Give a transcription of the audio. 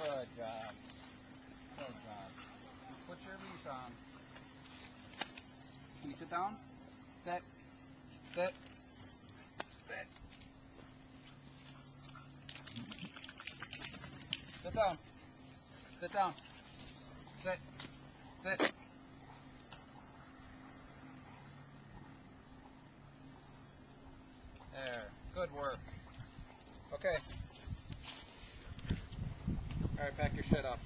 Good job. Good job. Put your leash on. Can you sit down? Sit. Sit. Sit. Sit down. Sit down. Sit. Sit. There. Good work. Okay. All right, pack your shit up.